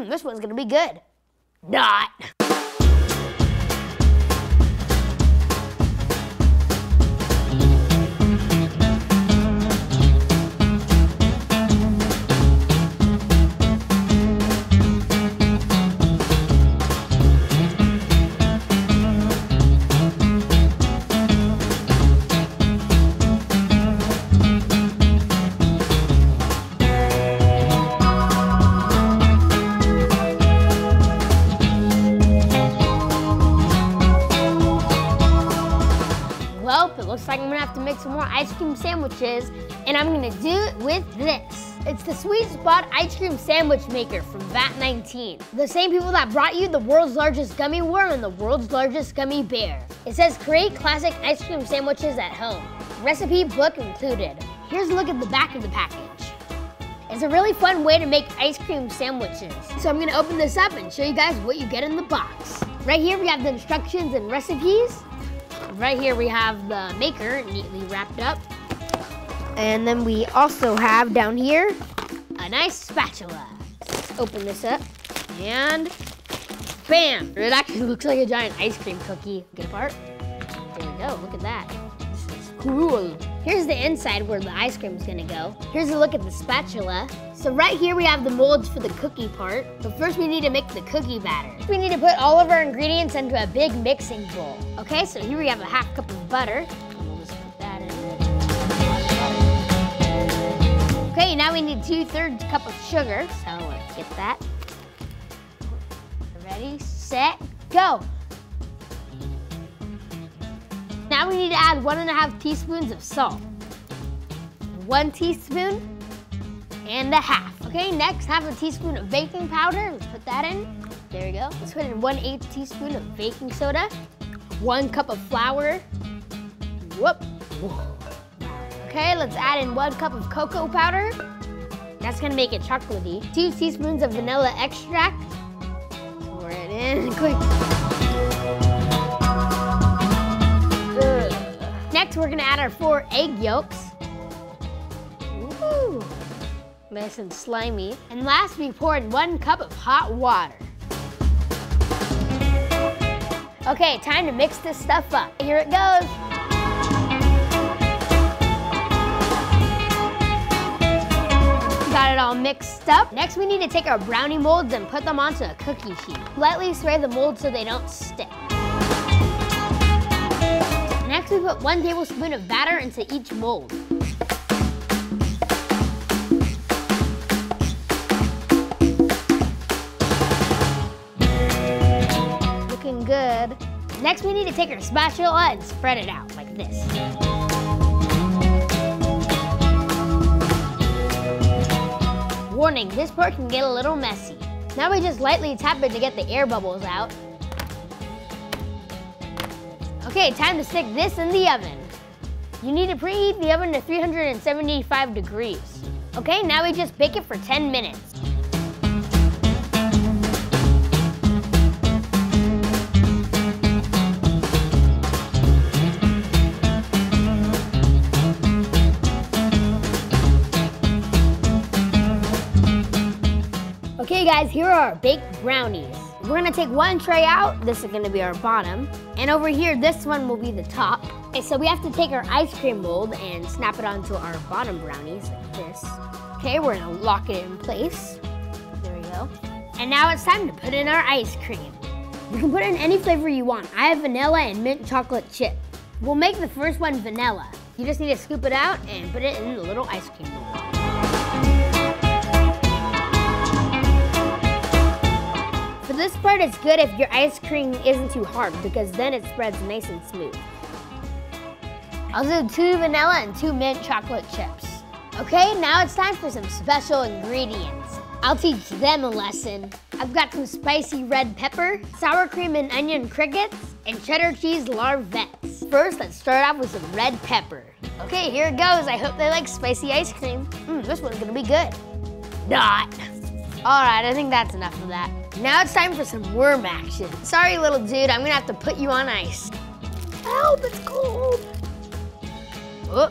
Mmm, this one's gonna be good. Not. Some more ice cream sandwiches, and I'm gonna do it with this. It's the Sweet Spot Ice Cream Sandwich Maker from VAT19. The same people that brought you the world's largest gummy worm and the world's largest gummy bear. It says create classic ice cream sandwiches at home. Recipe book included. Here's a look at the back of the package. It's a really fun way to make ice cream sandwiches. So I'm gonna open this up and show you guys what you get in the box. Right here we have the instructions and recipes. Right here we have the maker neatly wrapped up. And then we also have down here a nice spatula. Let's open this up and bam! It actually looks like a giant ice cream cookie. Get apart. There we go, look at that. This is cool. Here's the inside where the ice cream is gonna go. Here's a look at the spatula. So right here we have the molds for the cookie part. But first we need to make the cookie batter. We need to put all of our ingredients into a big mixing bowl. Okay, so here we have a half cup of butter. Okay, now we need two thirds cup of sugar. So let's get that. Ready, set, go. We need to add one and a half teaspoons of salt. One teaspoon and a half. Okay, next half a teaspoon of baking powder. Let's put that in. There we go. Let's put in one eighth teaspoon of baking soda. One cup of flour. Whoop. Okay, let's add in one cup of cocoa powder. That's gonna make it chocolatey. Two teaspoons of vanilla extract. Pour it in quick. Our four egg yolks. Ooh, nice and slimy. And last, we pour in one cup of hot water. Okay, time to mix this stuff up. Here it goes. Got it all mixed up. Next, we need to take our brownie molds and put them onto a cookie sheet. Lightly spray the molds so they don't stick. Next, we put one tablespoon of batter into each mold. Looking good. Next, we need to take our spatula and spread it out like this. Warning, this part can get a little messy. Now we just lightly tap it to get the air bubbles out. Okay, time to stick this in the oven. You need to preheat the oven to 375 degrees. Okay, now we just bake it for 10 minutes. Okay guys, here are our baked brownies. We're gonna take one tray out, this is gonna be our bottom, and over here, this one will be the top. Okay, so we have to take our ice cream mold and snap it onto our bottom brownies like this. Okay, we're gonna lock it in place. There we go. And now it's time to put in our ice cream. You can put in any flavor you want. I have vanilla and mint chocolate chip. We'll make the first one vanilla. You just need to scoop it out and put it in the little ice cream bowl. This part, is good if your ice cream isn't too hard because then it spreads nice and smooth. I'll do two vanilla and two mint chocolate chips. Okay, now it's time for some special ingredients. I'll teach them a lesson. I've got some spicy red pepper, sour cream and onion crickets, and cheddar cheese larvets. First, let's start off with some red pepper. Okay, here it goes. I hope they like spicy ice cream. Mmm, this one's gonna be good. Not. All right, I think that's enough of that. Now it's time for some worm action. Sorry, little dude, I'm gonna have to put you on ice. Help, it's cold. Oh.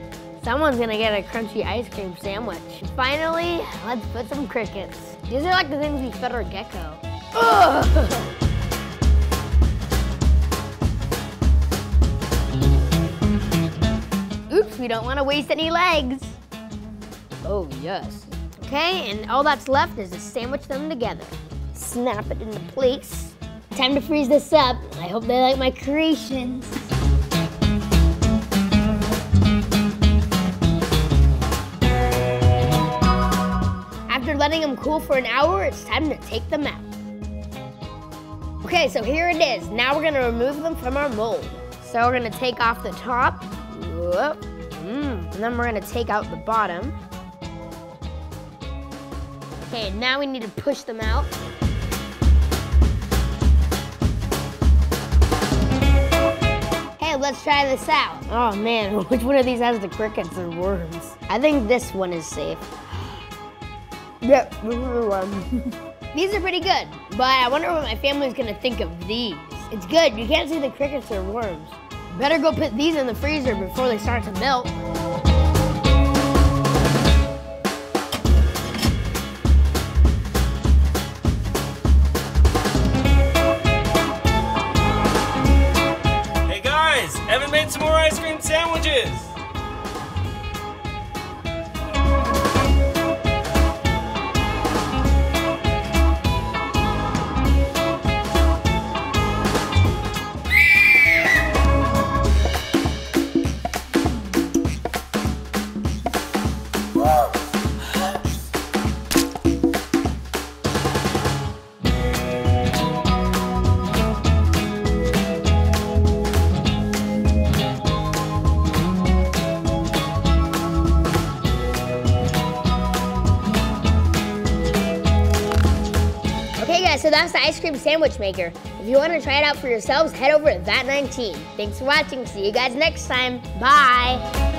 Someone's gonna get a crunchy ice cream sandwich. Finally, let's put some crickets. These are like the things we fed our gecko. Ugh! Oops, we don't want to waste any legs. Oh, yes. Okay, and all that's left is to sandwich them together. Snap it into place. Time to freeze this up. I hope they like my creations. After letting them cool for an hour, it's time to take them out. Okay, so here it is. Now we're gonna remove them from our mold. So we're gonna take off the top. Whoop. Mm. And then we're gonna take out the bottom. Okay, now we need to push them out. Let's try this out. Oh man, which one of these has the crickets or worms? I think this one is safe. Yep, this is the one. these are pretty good, but I wonder what my family's gonna think of these. It's good, you can't see the crickets or worms. Better go put these in the freezer before they start to melt. So that's the ice cream sandwich maker. If you want to try it out for yourselves, head over to Vat19. Thanks for watching. See you guys next time. Bye.